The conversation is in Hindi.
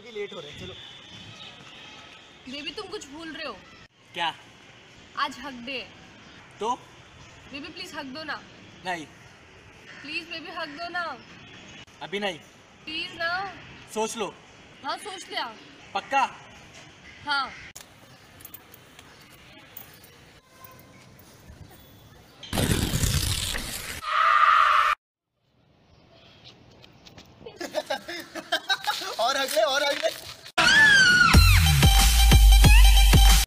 लिए लेट हो रहे हैं चलो। बेबी तुम कुछ भूल रहे हो। क्या? आज हक दे तो? बेबी प्लीज़ हक दो ना। नहीं। प्लीज़ बेबी हक दो ना। अभी नहीं। प्लीज़ ना। सोच लो। हाँ सोच लिया। पक्का? हाँ। और अगले और अगले